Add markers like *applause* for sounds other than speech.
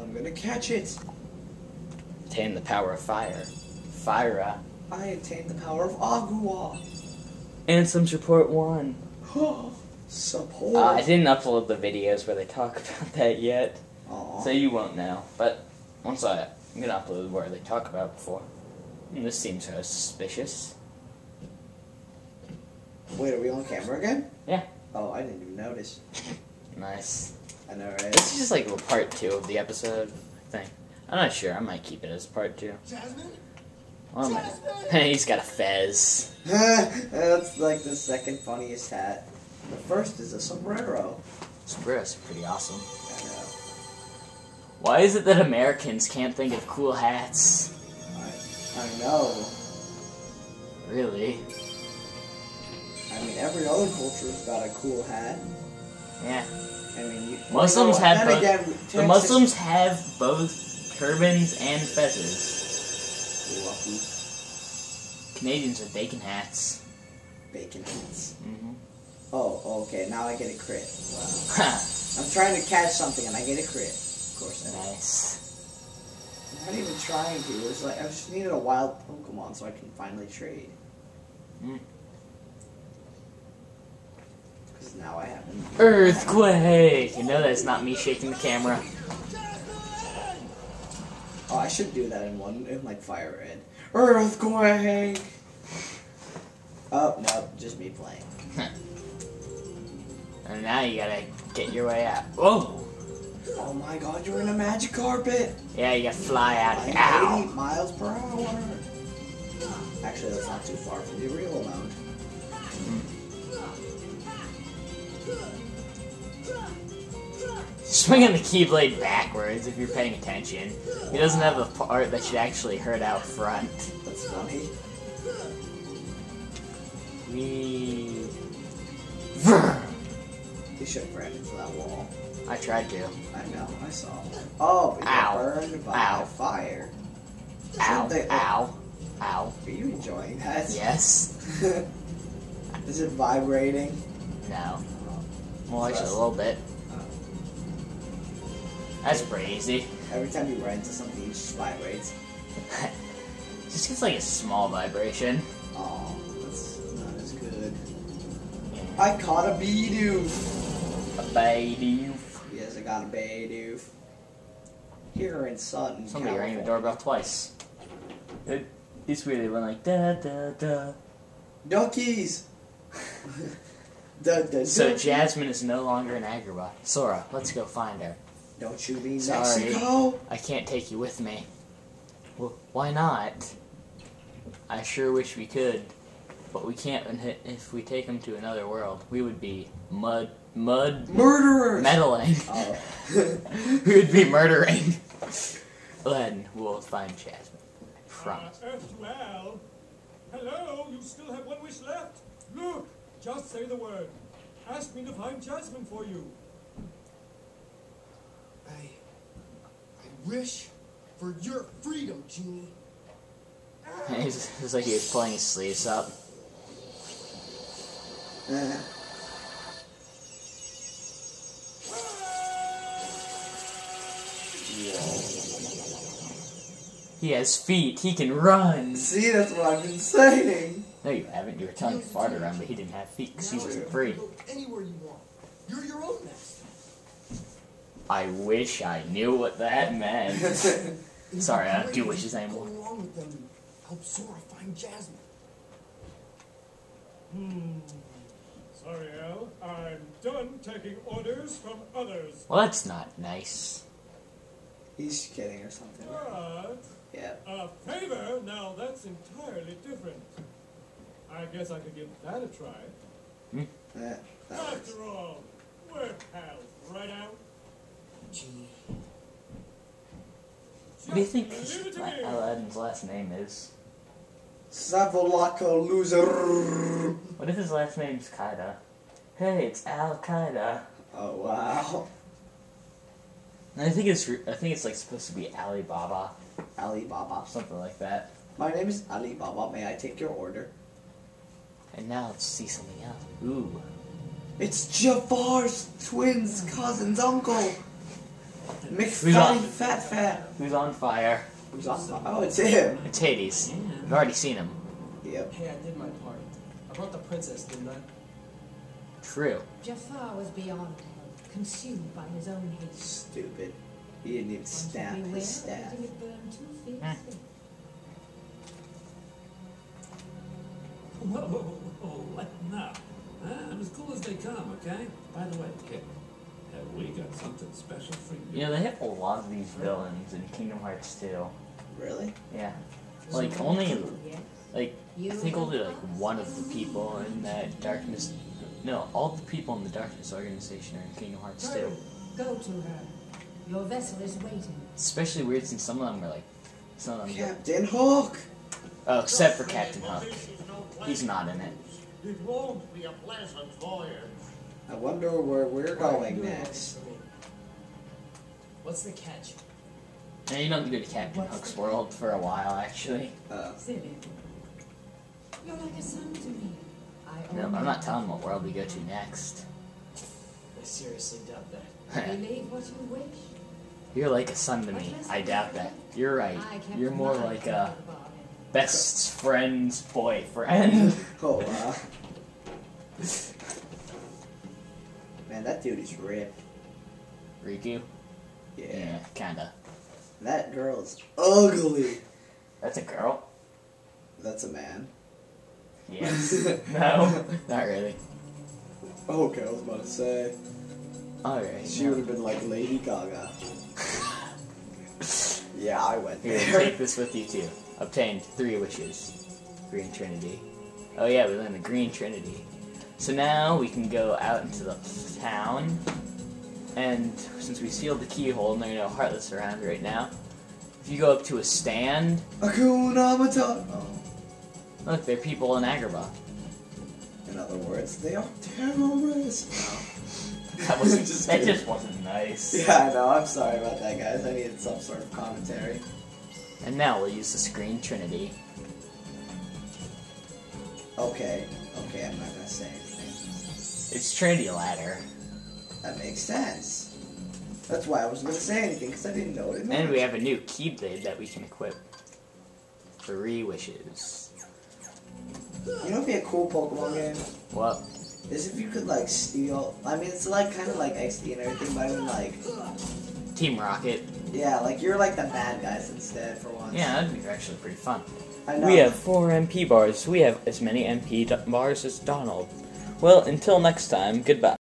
I'm gonna catch it. Attain the power of fire. Fire. I attained the power of Agua. Ansem's report one. Support. Uh, I didn't upload the videos where they talk *laughs* about that yet, Aw. so you won't know. But once I, I'm gonna upload where they talk about it before. And this seems so suspicious. Wait, are we on camera again? Yeah. Oh, I didn't even notice. *laughs* Nice. I know, right? This is just like a part two of the episode. thing. I'm not sure. I might keep it as part two. Jasmine? Well, I might- *laughs* He's got a fez. *laughs* *laughs* That's like the second funniest hat. The first is a sombrero. Sombreros are pretty awesome. I know. Why is it that Americans can't think of cool hats? I, I know. Really? I mean, every other culture's got a cool hat. Yeah. I mean, you, Muslims well, have both- The Muslims have both turbans and fezzes. Canadians have bacon hats. bacon hats. hmm Oh, okay. Now I get a crit. Wow. *laughs* I'm trying to catch something and I get a crit. Of course I nice. I'm not even trying to. It's like I just needed a wild Pokemon so I can finally trade. Hmm. Because now I have an Earthquake! You know that's not me shaking the camera. Oh, I should do that in one in like Fire Red. Earthquake. Oh no, just me playing. *laughs* And now you gotta get your way out. Whoa! Oh my God, you're in a magic carpet. Yeah, you gotta fly out. I'm Ow! 80 miles per hour. Actually, that's not too far from the real amount. Swinging the Keyblade backwards if you're paying attention. He doesn't have a part that should actually hurt out front. That's funny. Wee. You should have ran into that wall. I tried to. I know, I saw. Oh, but Ow. burned by Ow. fire. Ow! They- Ow! Ow! Are you enjoying that? Yes. *laughs* Is it vibrating? No. Oh. Well, actually, a little bit. That's pretty easy. Every time you run into something, it just vibrates. *laughs* Just gets like a small vibration. Oh, that's not as good. Yeah. I caught a bee, Bidoof. A baby. Yes, I got a Bidoof. Here in Sutton, Somebody rang the doorbell twice. It, it's weird. They went like da da da. Duckies. *laughs* da, da, So. Jasmine is no longer in Agrabah. Sora, let's go find her. Don't you mean Sorry. Mexico? I can't take you with me. Well, why not? I sure wish we could, but we can't. and If we take him to another world, we would be mud, mud, Murderers. meddling. Oh. *laughs* we would be murdering. then we'll find Jasmine. I promise. Uh, Earth to Al. Hello, you still have one wish left. Look, just say the word. Ask me to find Jasmine for you. I. I wish for your freedom, Genie. *laughs* It's, it's like he was pulling his sleeves up. He has feet. He can run. See, that's what I've been saying. No, you haven't. You were telling far to run, but he didn't have feet because he wasn't free. anywhere you want. You're your own master. I wish I knew what that meant. *laughs* Sorry, I don't great do if wishes anymore. Go along with them and help Sora find Jasmine. Hmm. Sorry, Al. I'm done taking orders from others. Well, that's not nice. He's kidding or something. But Yeah. a favor, now that's entirely different. I guess I could give that a try. Eh, that works. After all, we're pals, right Al? Genie. What do you think Just leave it to La- me. Aladdin's last name is? Savolaka loser. What if his last name's Qaeda? Hey, it's Al Qaeda. Oh wow. And I think it's I think it's like supposed to be Alibaba, Alibaba. something like that. My name is Alibaba. May I take your order? And now let's see something else. Ooh, It's Jafar's twins, cousin's uncle. McFatty on? Fat Fat. Who's on fire? Who's on? Oh, it's him. It's Hades. We've already seen him. Yep. Hey, I did my part. I brought the princess, didn't I? True. Jafar was beyond help, consumed by his own hate. Stupid. He didn't even One should stab his of staff. letting it burn too Hmm. Whoa, whoa, whoa, whoa, lighten up. Huh? I'm as cool as they come, okay? By the way, kid, have we got something special for you? You know, they have a lot of these villains in Kingdom Hearts 2. Really? Yeah. Like, only, Yes. like, I think only, like, one of the people in that Darkness... No, all the people in the Darkness organization are in Kingdom Hearts 2. Go to her. Your vessel is waiting. Especially weird since some of them are, like... Some of them... Captain Hook. Oh, except for Captain Hook. He's not in it. It won't be a pleasant voyage. I wonder where we're Why are you going next. This for me? What's the catch? Now, you don't go to Captain Hook's world for a while, actually. Uh, Silly. You're like a son to me. I no, I'm not telling what world we go to next. I seriously doubt that. *laughs* Believe what you wish. You're like a son to me. I doubt that. You're right. You're more like a of the bargain. best friend's boyfriend. *laughs* *laughs* oh wow. Man, that dude is ripped. Riku? Yeah. Yeah, kinda. That girl's ugly. That's a girl? That's a man. Yes. *laughs* no, not really. Okay, I was about to say. Alright. She would have been like Lady Gaga. *laughs* yeah, I went Here, there. take this with you too. Obtained three wishes. Green Trinity. Oh yeah, we learned the Green Trinity. So now we can go out into the town. And since we sealed the keyhole and there are no Heartless around right now, if you go up to a stand, Matata. Oh. look, there are people in Agrabah. In other words, they are terrorists. *laughs* That, wasn't, Just that kidding. just wasn't nice. Yeah, I know. I'm sorry about that, guys. I needed some sort of commentary. And now we'll use the Screen Trinity. Okay, okay, I'm not gonna say anything. It's Trinity Ladder. That makes sense. That's why I wasn't gonna say anything because I didn't know what it meant. And we have a new Keyblade that we can equip. Three wishes. You know, what'd be a cool Pokemon game What? Is if you could like steal. I mean, it's like kind of like XD and everything, but I mean like, Team Rocket. yeah, like you're like the bad guys instead for once. Yeah, that'd be actually pretty fun. I know. We have four MP bars. We have as many MP bars as Donald. Well, until next time, goodbye.